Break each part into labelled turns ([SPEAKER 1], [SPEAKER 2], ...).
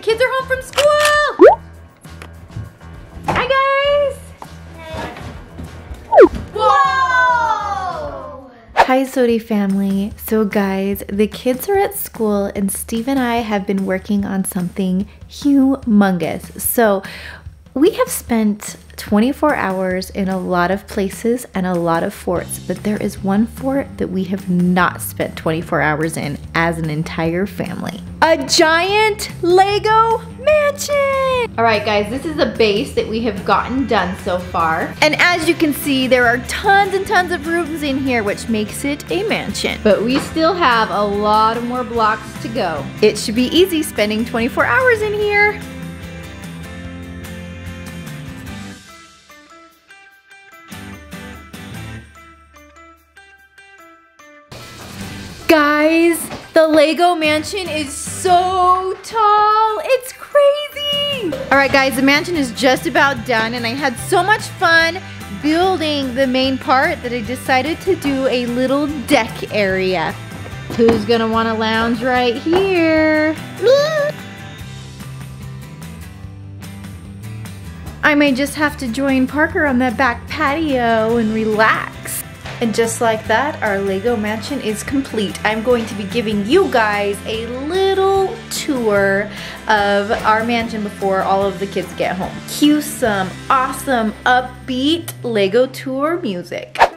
[SPEAKER 1] kids are home from school. Hi guys.
[SPEAKER 2] Whoa!
[SPEAKER 1] Hi SOTY family. So guys, the kids are at school and Steve and I have been working on something humongous. So we have spent 24 hours in a lot of places and a lot of forts, but there is one fort that we have not spent 24 hours in as an entire family. A giant Lego mansion! All right guys, this is the base that we have gotten done so far. And as you can see, there are tons and tons of rooms in here, which makes it a mansion. But we still have a lot more blocks to go. It should be easy spending 24 hours in here. Guys, the Lego mansion is so tall. It's crazy. All right, guys, the mansion is just about done and I had so much fun building the main part that I decided to do a little deck area. Who's gonna wanna lounge right here?
[SPEAKER 2] Me?
[SPEAKER 1] I may just have to join Parker on that back patio and relax. And just like that, our Lego mansion is complete. I'm going to be giving you guys a little tour of our mansion before all of the kids get home. Cue some awesome upbeat Lego tour music.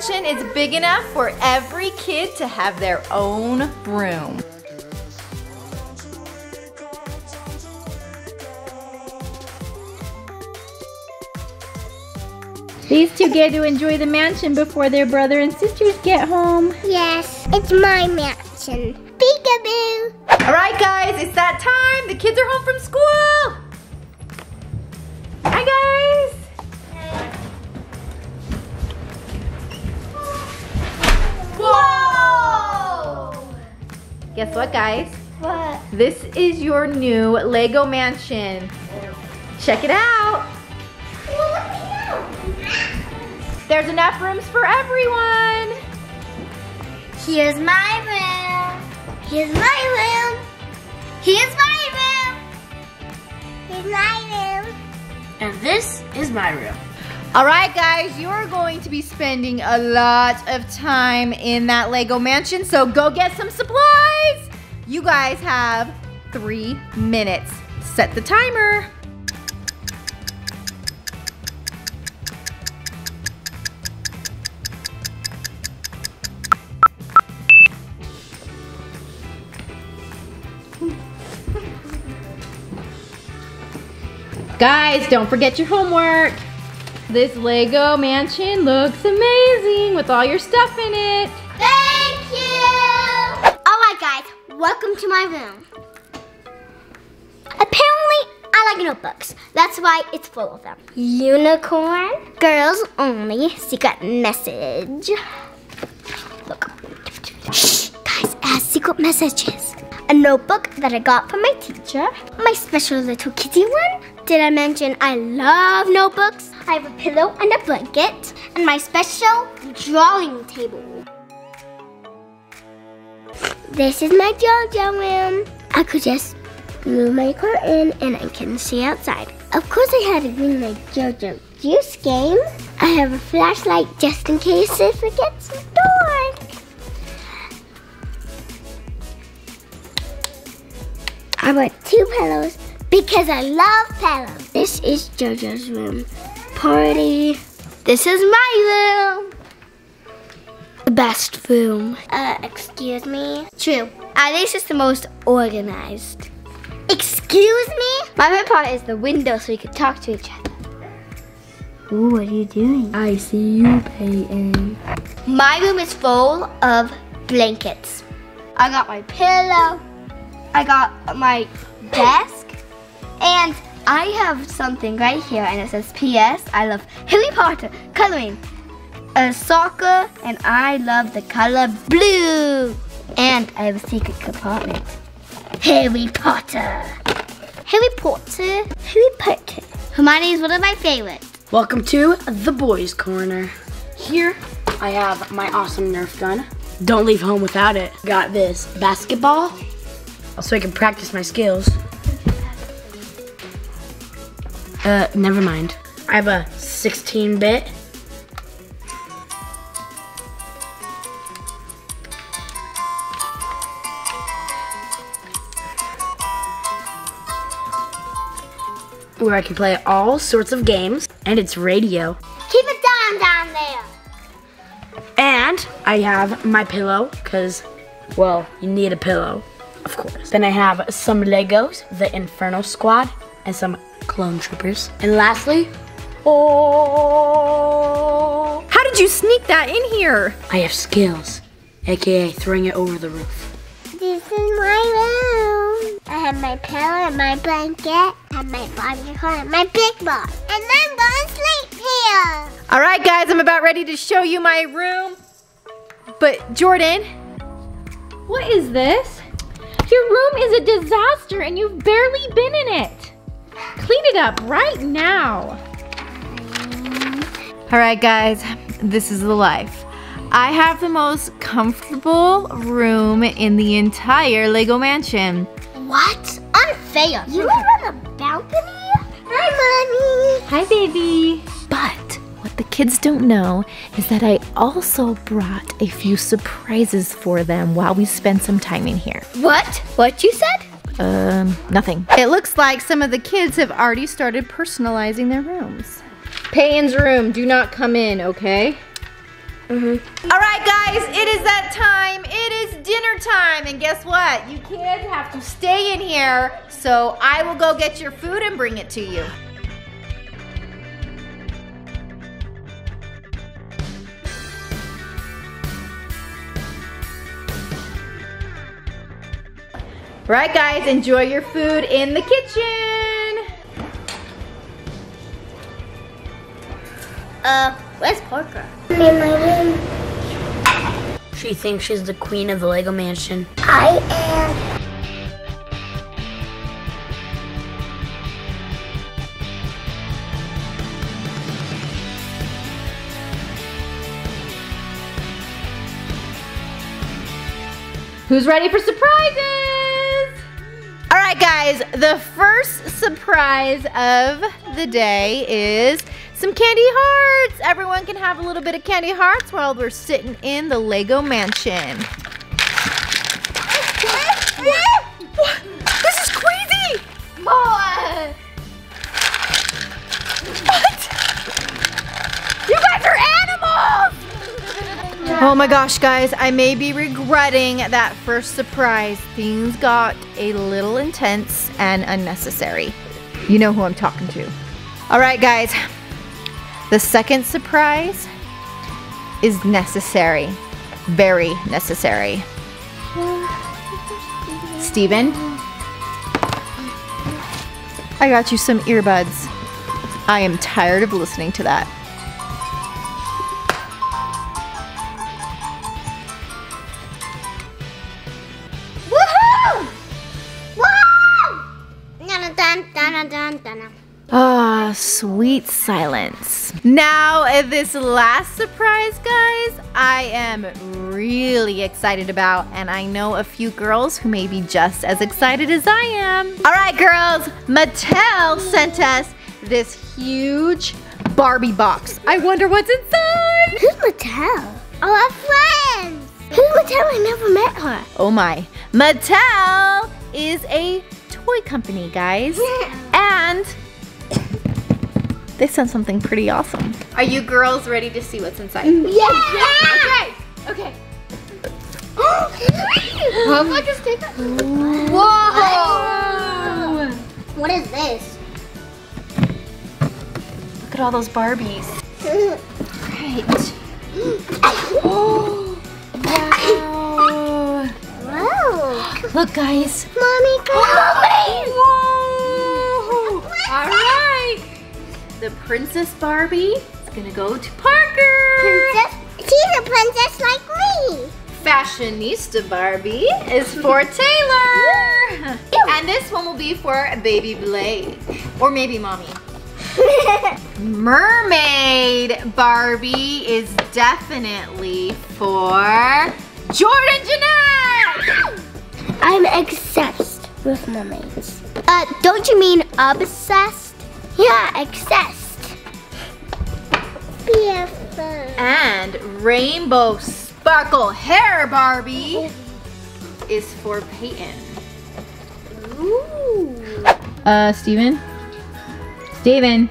[SPEAKER 1] Mansion is big enough for every kid to have their own room. These two get to enjoy the mansion before their brother and sisters get home.
[SPEAKER 2] Yes, it's my mansion.
[SPEAKER 1] Guys? What? This is your new Lego mansion. Check it out. There's enough rooms for everyone.
[SPEAKER 2] Here's my room. Here's my room. Here's my room. Here's my room.
[SPEAKER 3] And this is my room.
[SPEAKER 1] All right, guys, you're going to be spending a lot of time in that Lego mansion, so go get some supplies. You guys have three minutes. Set the timer. Guys, don't forget your homework. This Lego mansion looks amazing with all your stuff in it.
[SPEAKER 2] Welcome to my room. Apparently, I like notebooks. That's why it's full of them. Unicorn, girls only, secret message. Look. Shh, guys, it has secret messages. A notebook that I got from my teacher. My special little kitty one. Did I mention I love notebooks? I have a pillow and a blanket. And my special drawing table. This is my JoJo room. I could just move my curtain and I can see outside. Of course I had to bring my JoJo juice game. I have a flashlight just in case if it gets dark. I bought two pillows because I love pillows. This is JoJo's room. Party. This is my room. The best room. Uh, excuse me? True. At is the most organized. Excuse me? My favorite part is the window so we can talk to each other. Ooh, what are you doing? I see you, Payton. My room is full of blankets. I got my pillow. I got my desk. And I have something right here and it says P.S. I love Harry Potter coloring. A soccer and I love the color blue. And I have a secret compartment. Harry Potter. Harry Potter. Harry Potter. Hermione is one of my favorites.
[SPEAKER 3] Welcome to the boys' corner. Here I have my awesome Nerf gun. Don't leave home without it. Got this basketball so I can practice my skills. Uh, never mind. I have a 16 Where I can play all sorts of games, and it's radio.
[SPEAKER 2] Keep it down down there.
[SPEAKER 3] And I have my pillow, because, well, you need a pillow, of course. Then I have some Legos, the Inferno Squad, and some clone troopers. And lastly, oh,
[SPEAKER 1] How did you sneak that in here?
[SPEAKER 3] I have skills, aka throwing it over the roof.
[SPEAKER 2] This is my room. I have my pillow and my blanket. Have my body and my big box. And I'm gonna sleep here.
[SPEAKER 1] All right, guys, I'm about ready to show you my room. But Jordyn, what is this? Your room is a disaster and you've barely been in it. Clean it up right now. All right, guys, this is the life. I have the most comfortable room in the entire Lego mansion.
[SPEAKER 2] What? Unfair. You live on a balcony? Hi, Mommy.
[SPEAKER 1] Hi, baby. But what the kids don't know is that I also brought a few surprises for them while we spend some time in here.
[SPEAKER 2] What? What you said?
[SPEAKER 1] Um, nothing. It looks like some of the kids have already started personalizing their rooms. Payton's room, do not come in, okay? Mm-hmm. All right, guys, it is that time. It is dinner time. And guess what? You kids have to stay in here. So I will go get your food and bring it to you. Right, guys, enjoy your food in the kitchen.
[SPEAKER 2] Uh, where's Parker? In my room.
[SPEAKER 3] She thinks she's the queen of the Lego mansion.
[SPEAKER 2] I am.
[SPEAKER 1] Who's ready for surprises? All right, guys, the first surprise of the day is some candy hearts. Everyone can have a little bit of candy hearts while we're sitting in the Lego mansion. What? This is crazy!
[SPEAKER 2] More.
[SPEAKER 1] What? You guys are animals! Oh my gosh, guys, I may be regretting that first surprise. Things got a little intense and unnecessary. You know who I'm talking to. All right, guys, the second surprise is necessary. Very necessary. Stephen, I got you some earbuds. I am tired of listening to that.
[SPEAKER 2] Woohoo! Woo! Dun dun dun dun dun.
[SPEAKER 1] Ah, sweet silence. Now, this last surprise, guys, I am really excited about, and I know a few girls who may be just as excited as I am. All right, girls, Mattel sent us this huge Barbie box. I wonder what's inside.
[SPEAKER 2] Who's Mattel? Oh, our friends. Who's Mattel? I never met her.
[SPEAKER 1] Oh my. Mattel is a toy company, guys. And they sent something pretty awesome. Are you girls ready to see what's inside?
[SPEAKER 2] Mm, yeah.
[SPEAKER 1] Okay, Okay. How much is take Whoa!
[SPEAKER 2] What is this?
[SPEAKER 1] Look at all those Barbies. Right. Wow.
[SPEAKER 2] Wow.
[SPEAKER 1] Look, guys.
[SPEAKER 2] Mommy, come
[SPEAKER 1] Whoa! All right. The Princess Barbie is gonna go to Parker.
[SPEAKER 2] Princess. She's a princess like me.
[SPEAKER 1] Fashionista Barbie is for Taylor. and this one will be for baby Blake. Or maybe mommy. Mermaid Barbie is definitely for Jordyn Jeanette.
[SPEAKER 2] I'm obsessed with mermaids. Uh, don't you mean obsessed? Beautiful.
[SPEAKER 1] And Rainbow Sparkle Hair Barbie is for Payton.
[SPEAKER 2] Ooh.
[SPEAKER 1] Uh, Stephen? Stephen?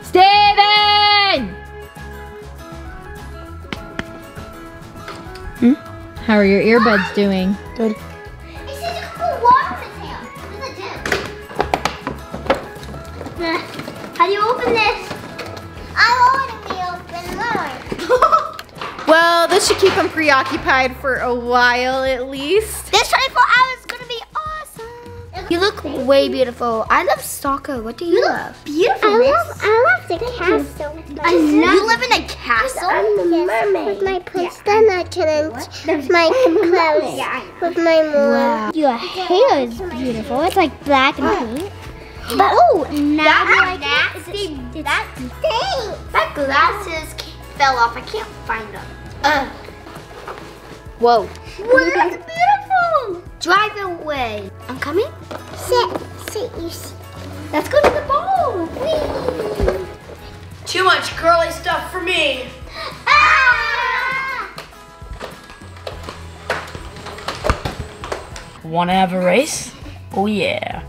[SPEAKER 1] Stephen!
[SPEAKER 3] Hmm?
[SPEAKER 1] How are your earbuds doing?
[SPEAKER 3] Good.
[SPEAKER 2] Open this? I want to be open more.
[SPEAKER 1] Well, this should keep them preoccupied for a while at least.
[SPEAKER 2] this 24 hours is gonna be awesome. You look way beautiful. I love soccer. What do you, love? Beautiful. I love, I love the castle. I love you live in a castle.
[SPEAKER 4] I'm the mermaid. With my pajama challenge, with my clothes, with my mom. Your hair is beautiful. It's like black and pink.
[SPEAKER 2] But oh, now
[SPEAKER 4] That-
[SPEAKER 2] like
[SPEAKER 4] that-
[SPEAKER 2] it, is it, that
[SPEAKER 4] Thanks.
[SPEAKER 2] my glasses ca- fell off. I can't find them. Uh. Whoa. Whoa, that's beautiful. Drive away. I'm coming.
[SPEAKER 4] Sit, sit, you sit.
[SPEAKER 2] Let's go to the ball. Whee.
[SPEAKER 3] Too much girly stuff for me.
[SPEAKER 2] Ah!
[SPEAKER 3] Want to have a race? Oh yeah.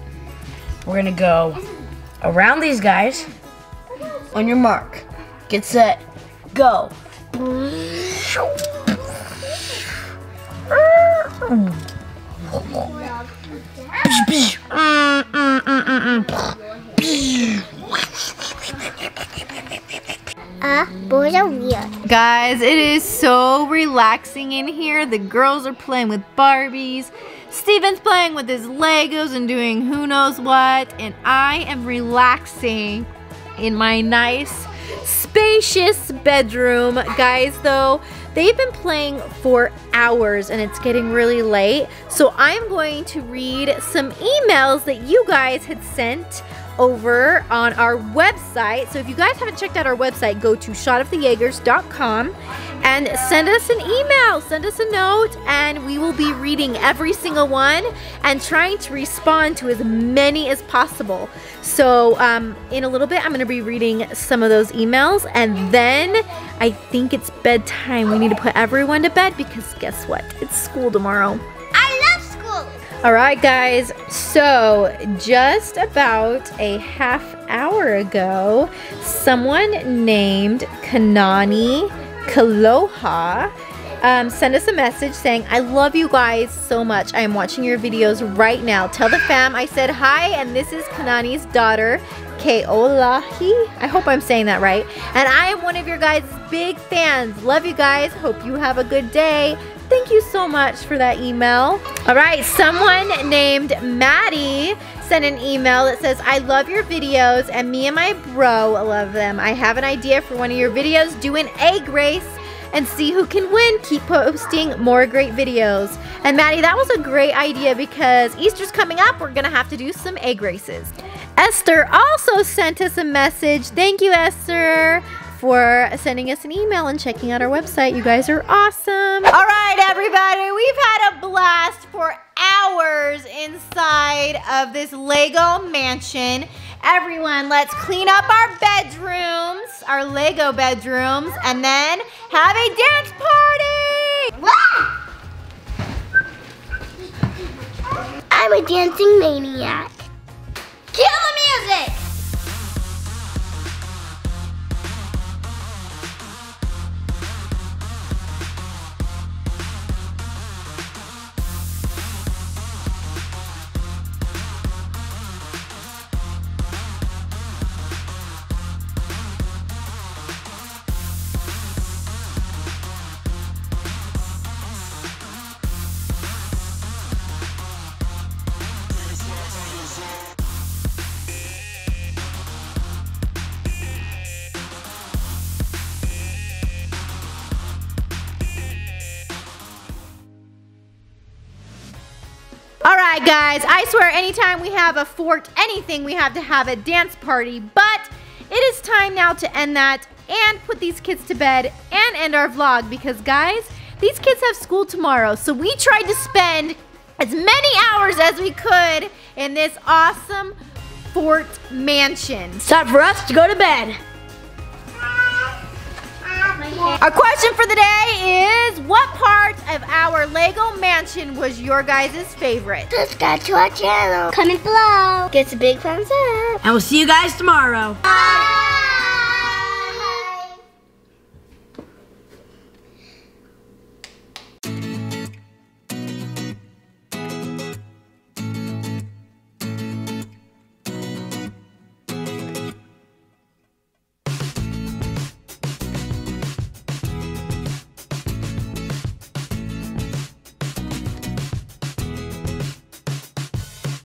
[SPEAKER 3] We're gonna go around these guys. On your mark, get set, go.
[SPEAKER 4] Uh, boys are weird.
[SPEAKER 1] Guys, it is so relaxing in here. The girls are playing with Barbies. Stephen's playing with his Legos and doing who knows what. And I am relaxing in my nice, spacious bedroom. Guys, though, they've been playing for hours and it's getting really late. So I'm going to read some emails that you guys had sent over on our website. So if you guys haven't checked out our website, go to shotoftheyeagers.com and send us an email, send us a note, and we will be reading every single one and trying to respond to as many as possible. So um, in a little bit, I'm going to be reading some of those emails, and then I think it's bedtime. We need to put everyone to bed because guess what? It's school tomorrow. All right, guys. So, just about a half hour ago, someone named Kanani Kaloha um, sent us a message saying, I love you guys so much. I am watching your videos right now. Tell the fam I said hi, and this is Kanani's daughter, Keolahi. I hope I'm saying that right. And I am one of your guys' big fans. Love you guys. Hope you have a good day. Thank you so much for that email. All right, someone named Maddie sent an email that says, I love your videos and me and my bro love them. I have an idea for one of your videos. Do an egg race and see who can win. Keep posting more great videos. And Maddie, that was a great idea because Easter's coming up. We're gonna have to do some egg races. Esther also sent us a message. Thank you, Esther, for sending us an email and checking out our website. You guys are awesome. All right, everybody, we've had a blast for hours inside of this Lego mansion. Everyone, let's clean up our bedrooms, our Lego bedrooms, and then have a dance party.
[SPEAKER 4] I'm a dancing maniac.
[SPEAKER 2] Kill
[SPEAKER 1] right, guys. I swear, anytime we have a fort, anything, we have to have a dance party. But it is time now to end that and put these kids to bed and end our vlog because, guys, these kids have school tomorrow. So we tried to spend as many hours as we could in this awesome fort mansion.
[SPEAKER 3] It's time for us to go to bed.
[SPEAKER 1] Our question for the day is what part of our Lego mansion was your guys' favorite?
[SPEAKER 2] Subscribe to our channel. Comment below. Get a big thumbs up.
[SPEAKER 3] And we'll see you guys tomorrow.
[SPEAKER 2] Bye.